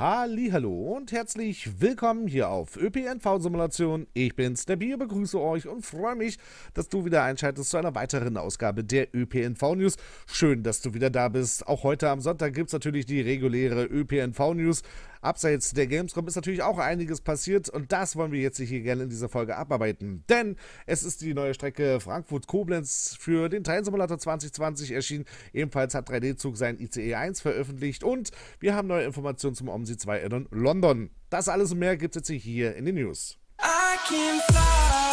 Hallo und herzlich willkommen hier auf ÖPNV Simulation. Ich bin's, der Bier, begrüße euch und freue mich, dass du wieder einschaltest zu einer weiteren Ausgabe der ÖPNV News. Schön, dass du wieder da bist. Auch heute am Sonntag gibt's natürlich die reguläre ÖPNV News. Abseits der Gamescom ist natürlich auch einiges passiert und das wollen wir jetzt hier gerne in dieser Folge abarbeiten. Denn es ist die neue Strecke Frankfurt-Koblenz für den Teilsimulator 2020 erschienen. Ebenfalls hat 3D-Zug sein ICE 1 veröffentlicht und wir haben neue Informationen zum OMSI 2 Addon London. Das alles und mehr gibt es jetzt hier in den News. I can fly.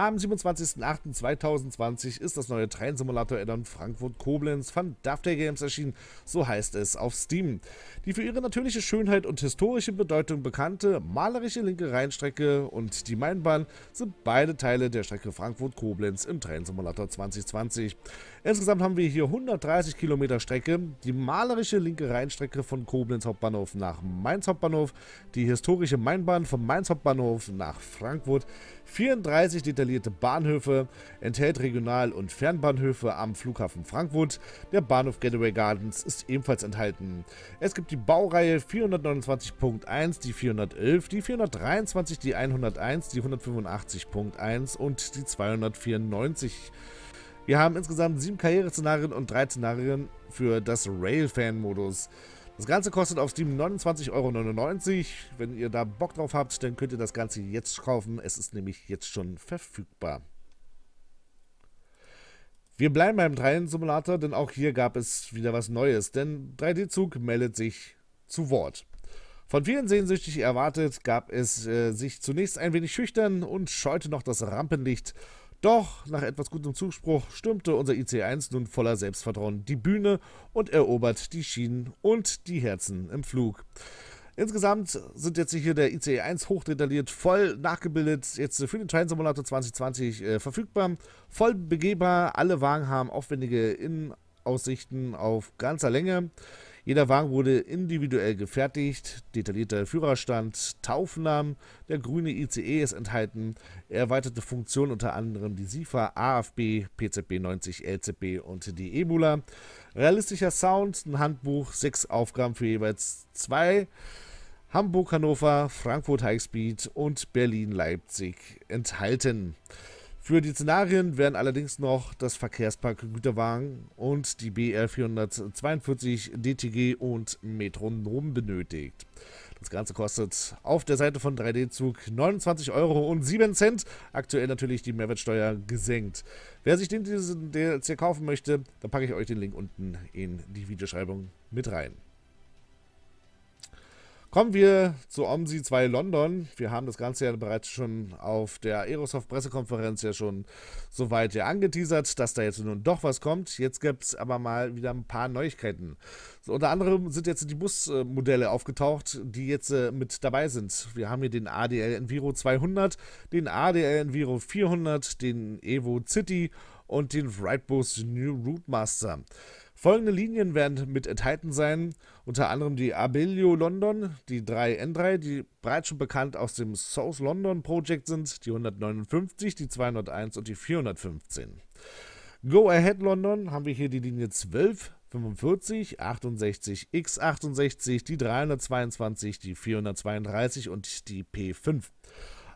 Am 27.08.2020 ist das neue Train-Simulator-Addon Frankfurt-Koblenz von Dafter Games erschienen, so heißt es auf Steam. Die für ihre natürliche Schönheit und historische Bedeutung bekannte malerische linke Rheinstrecke und die Mainbahn sind beide Teile der Strecke Frankfurt-Koblenz im Train-Simulator 2020. Insgesamt haben wir hier 130 Kilometer Strecke, die malerische linke Rheinstrecke von Koblenz Hauptbahnhof nach Mainz Hauptbahnhof, die historische Mainbahn von Mainz Hauptbahnhof nach Frankfurt, 34 detaillierte Bahnhöfe, enthält Regional- und Fernbahnhöfe am Flughafen Frankfurt. Der Bahnhof Getaway Gardens ist ebenfalls enthalten. Es gibt die Baureihe 429.1, die 411, die 423, die 101, die 185.1 und die 294. Wir haben insgesamt sieben Karriereszenarien und drei Szenarien für das Railfan-Modus. Das Ganze kostet auf Steam 29,99 Euro. Wenn ihr da Bock drauf habt, dann könnt ihr das Ganze jetzt kaufen. Es ist nämlich jetzt schon verfügbar. Wir bleiben beim 3D-Simulator, denn auch hier gab es wieder was Neues. Denn 3D-Zug meldet sich zu Wort. Von vielen sehnsüchtig erwartet, gab es äh, sich zunächst ein wenig schüchtern und scheute noch das Rampenlicht doch nach etwas gutem Zuspruch stürmte unser IC1 nun voller Selbstvertrauen die Bühne und erobert die Schienen und die Herzen im Flug. Insgesamt sind jetzt hier der ICE 1 hochdetailliert, voll nachgebildet, jetzt für den Train Simulator 2020 äh, verfügbar, voll begehbar. Alle Wagen haben aufwendige Innenaussichten auf ganzer Länge. Jeder Wagen wurde individuell gefertigt, detaillierter Führerstand, Taufnamen, der grüne ICE ist enthalten, erweiterte Funktionen unter anderem die SIFA, AFB, PZB 90, LZB und die Ebula. Realistischer Sound, ein Handbuch, sechs Aufgaben für jeweils zwei. Hamburg, Hannover, Frankfurt Highspeed und Berlin-Leipzig enthalten. Für die Szenarien werden allerdings noch das Verkehrspark Güterwagen und die BR 442 DTG und Metronom benötigt. Das Ganze kostet auf der Seite von 3D-Zug 29,07 Euro. Aktuell natürlich die Mehrwertsteuer gesenkt. Wer sich den DLC kaufen möchte, dann packe ich euch den Link unten in die Videoschreibung mit rein. Kommen wir zu OMSI 2 London. Wir haben das Ganze ja bereits schon auf der Aerosoft-Pressekonferenz ja schon soweit ja angeteasert, dass da jetzt nun doch was kommt. Jetzt gibt es aber mal wieder ein paar Neuigkeiten. So, unter anderem sind jetzt die Busmodelle aufgetaucht, die jetzt äh, mit dabei sind. Wir haben hier den ADL Enviro 200, den ADL Enviro 400, den Evo City und den Wrightbus New Routemaster. Folgende Linien werden mit enthalten sein, unter anderem die Abellio London, die 3N3, die bereits schon bekannt aus dem South London Project sind, die 159, die 201 und die 415. Go Ahead London haben wir hier die Linie 12, 45, 68, X68, die 322, die 432 und die P5.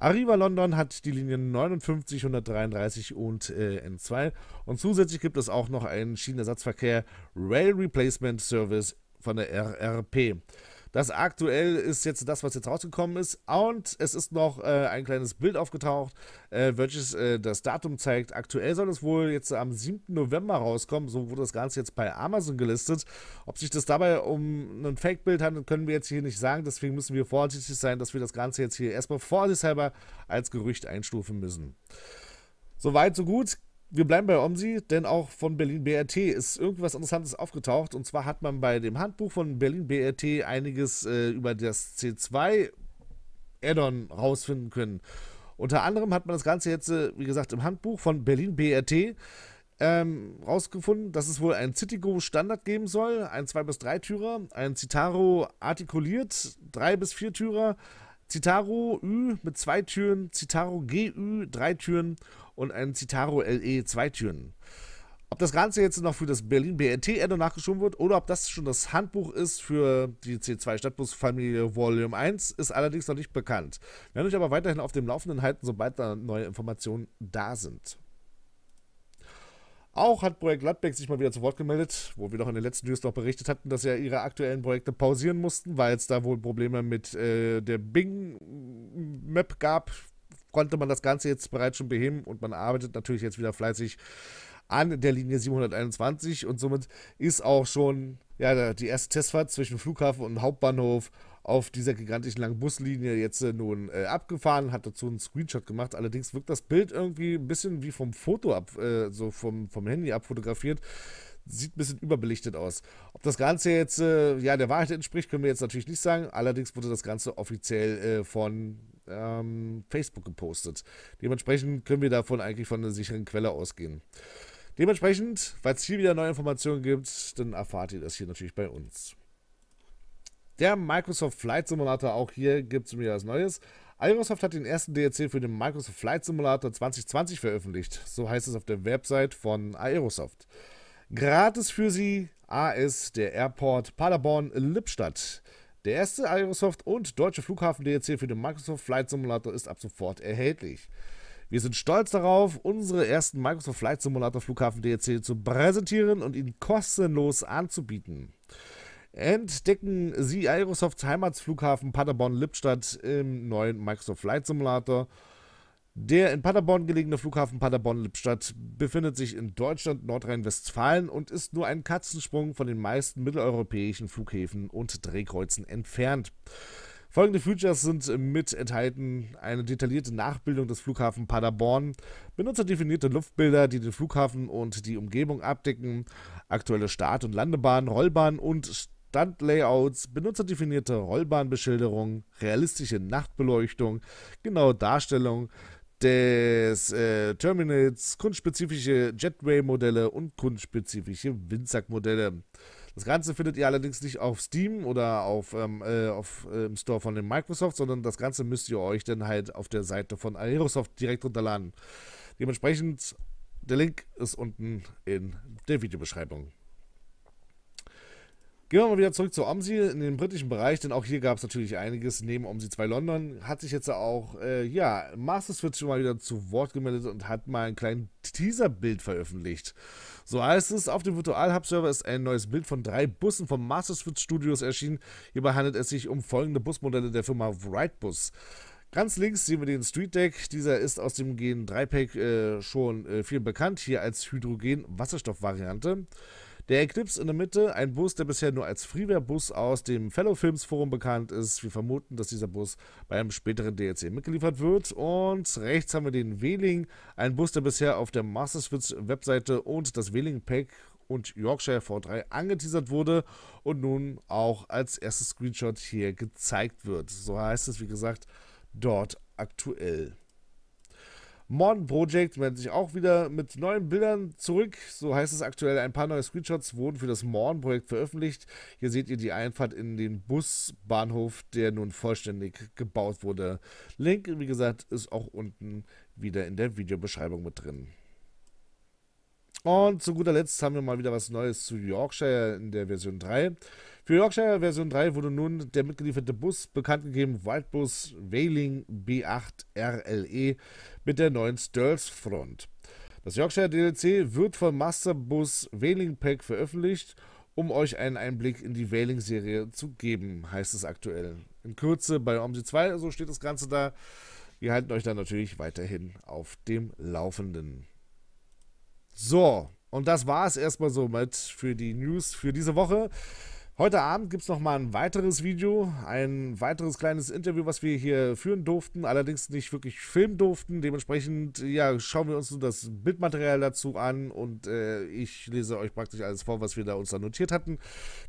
Arriva London hat die Linien 59, 133 und äh, N2 und zusätzlich gibt es auch noch einen Schienenersatzverkehr Rail Replacement Service von der RRP. Das aktuell ist jetzt das, was jetzt rausgekommen ist. Und es ist noch äh, ein kleines Bild aufgetaucht, äh, welches äh, das Datum zeigt. Aktuell soll es wohl jetzt am 7. November rauskommen. So wurde das Ganze jetzt bei Amazon gelistet. Ob sich das dabei um ein Fake-Bild handelt, können wir jetzt hier nicht sagen. Deswegen müssen wir vorsichtig sein, dass wir das Ganze jetzt hier erstmal vorsichtshalber als Gerücht einstufen müssen. Soweit, so gut wir bleiben bei OMSI, denn auch von Berlin BRT ist irgendwas Interessantes aufgetaucht. Und zwar hat man bei dem Handbuch von Berlin BRT einiges äh, über das C2 Addon rausfinden können. Unter anderem hat man das Ganze jetzt, äh, wie gesagt, im Handbuch von Berlin BRT ähm, rausgefunden, dass es wohl ein Citigo Standard geben soll, ein 2 bis 3 Türer, ein Citaro artikuliert, 3 bis 4 Türer, Citaro Ü mit zwei Türen, Citaro GÜ drei Türen und ein Citaro LE zwei Türen. Ob das Ganze jetzt noch für das Berlin BNT Addon nachgeschoben wird oder ob das schon das Handbuch ist für die C2 Stadtbusfamilie Volume 1, ist allerdings noch nicht bekannt. Wir werden euch aber weiterhin auf dem Laufenden halten, sobald da neue Informationen da sind. Auch hat Projekt Gladbeck sich mal wieder zu Wort gemeldet, wo wir doch in den letzten News noch berichtet hatten, dass ja ihre aktuellen Projekte pausieren mussten, weil es da wohl Probleme mit äh, der Bing-Map gab. Konnte man das Ganze jetzt bereits schon beheben und man arbeitet natürlich jetzt wieder fleißig an der Linie 721 und somit ist auch schon ja, die erste Testfahrt zwischen Flughafen und Hauptbahnhof auf dieser gigantischen langen Buslinie jetzt äh, nun äh, abgefahren, hat dazu einen Screenshot gemacht. Allerdings wirkt das Bild irgendwie ein bisschen wie vom Foto ab, äh, so vom, vom Handy abfotografiert. Sieht ein bisschen überbelichtet aus. Ob das Ganze jetzt äh, ja der Wahrheit entspricht, können wir jetzt natürlich nicht sagen. Allerdings wurde das Ganze offiziell äh, von ähm, Facebook gepostet. Dementsprechend können wir davon eigentlich von einer sicheren Quelle ausgehen. Dementsprechend, falls es hier wieder neue Informationen gibt, dann erfahrt ihr das hier natürlich bei uns. Der Microsoft Flight Simulator, auch hier gibt es wieder was Neues. Microsoft hat den ersten DLC für den Microsoft Flight Simulator 2020 veröffentlicht. So heißt es auf der Website von Aerosoft. Gratis für Sie AS der Airport Paderborn-Lippstadt. Der erste Aerosoft und deutsche Flughafen DLC für den Microsoft Flight Simulator ist ab sofort erhältlich. Wir sind stolz darauf, unsere ersten Microsoft Flight Simulator Flughafen DLC zu präsentieren und ihn kostenlos anzubieten. Entdecken Sie Aerosofts Heimatsflughafen Paderborn-Lippstadt im neuen Microsoft Flight Simulator. Der in Paderborn gelegene Flughafen Paderborn-Lippstadt befindet sich in Deutschland, Nordrhein-Westfalen und ist nur ein Katzensprung von den meisten mitteleuropäischen Flughäfen und Drehkreuzen entfernt. Folgende Features sind mit enthalten: eine detaillierte Nachbildung des Flughafen Paderborn, benutzerdefinierte Luftbilder, die den Flughafen und die Umgebung abdecken, aktuelle Start- und Landebahn, Rollbahn und Standlayouts, benutzerdefinierte Rollbahnbeschilderung, realistische Nachtbeleuchtung, genaue Darstellung des äh, Terminals, kundenspezifische Jetway-Modelle und kundenspezifische Windsack-Modelle. Das Ganze findet ihr allerdings nicht auf Steam oder auf, ähm, äh, auf äh, im Store von dem Microsoft, sondern das Ganze müsst ihr euch dann halt auf der Seite von Aerosoft direkt runterladen. Dementsprechend, der Link ist unten in der Videobeschreibung. Gehen wir mal wieder zurück zu OMSI in den britischen Bereich, denn auch hier gab es natürlich einiges. Neben OMSI 2 London hat sich jetzt auch, äh, ja, Master Switch schon mal wieder zu Wort gemeldet und hat mal ein kleines Teaser-Bild veröffentlicht. So heißt es, auf dem Virtual Hub Server ist ein neues Bild von drei Bussen vom Master Switch Studios erschienen. Hierbei handelt es sich um folgende Busmodelle der Firma Wrightbus. Ganz links sehen wir den Street Deck. Dieser ist aus dem Gen 3-Pack äh, schon äh, viel bekannt, hier als Hydrogen-Wasserstoff-Variante. Der Eclipse in der Mitte, ein Bus, der bisher nur als Freeware-Bus aus dem Fellow Films Forum bekannt ist. Wir vermuten, dass dieser Bus bei einem späteren DLC mitgeliefert wird. Und rechts haben wir den Wheeling, ein Bus, der bisher auf der Master Switch Webseite und das Wheeling Pack und Yorkshire V3 angeteasert wurde und nun auch als erstes Screenshot hier gezeigt wird. So heißt es, wie gesagt, dort aktuell. Modern Project meldet sich auch wieder mit neuen Bildern zurück. So heißt es aktuell. Ein paar neue Screenshots wurden für das Modern Projekt veröffentlicht. Hier seht ihr die Einfahrt in den Busbahnhof, der nun vollständig gebaut wurde. Link, wie gesagt, ist auch unten wieder in der Videobeschreibung mit drin. Und zu guter Letzt haben wir mal wieder was Neues zu Yorkshire in der Version 3. Für Yorkshire Version 3 wurde nun der mitgelieferte Bus bekannt gegeben, Wildbus Whaling B8 RLE mit der neuen Stirls Front. Das Yorkshire DLC wird vom Masterbus Whaling Pack veröffentlicht, um euch einen Einblick in die Whaling-Serie zu geben, heißt es aktuell. In Kürze bei OMSI 2, so steht das Ganze da. Wir halten euch dann natürlich weiterhin auf dem Laufenden. So, und das war es erstmal so mit für die News für diese Woche. Heute Abend gibt es nochmal ein weiteres Video, ein weiteres kleines Interview, was wir hier führen durften, allerdings nicht wirklich filmen durften. Dementsprechend, ja, schauen wir uns das Bildmaterial dazu an und äh, ich lese euch praktisch alles vor, was wir da uns da notiert hatten.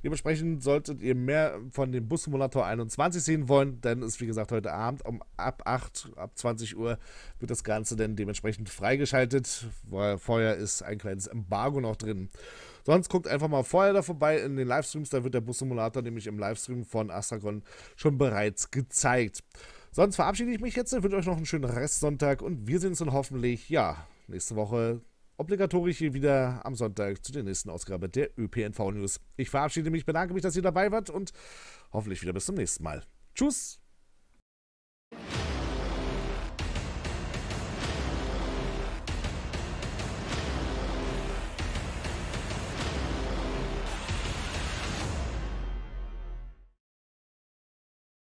Dementsprechend solltet ihr mehr von dem Bus Simulator 21 sehen wollen, denn ist wie gesagt heute Abend um ab 8, ab 20 Uhr wird das Ganze dann dementsprechend freigeschaltet, weil vorher ist ein kleines Embargo noch drin. Sonst guckt einfach mal vorher da vorbei in den Livestreams, da wird der Bus-Simulator nämlich im Livestream von Astragon schon bereits gezeigt. Sonst verabschiede ich mich jetzt, wünsche euch noch einen schönen Restsonntag und wir sehen uns dann hoffentlich, ja, nächste Woche obligatorisch hier wieder am Sonntag zu der nächsten Ausgabe der ÖPNV News. Ich verabschiede mich, bedanke mich, dass ihr dabei wart und hoffentlich wieder bis zum nächsten Mal. Tschüss!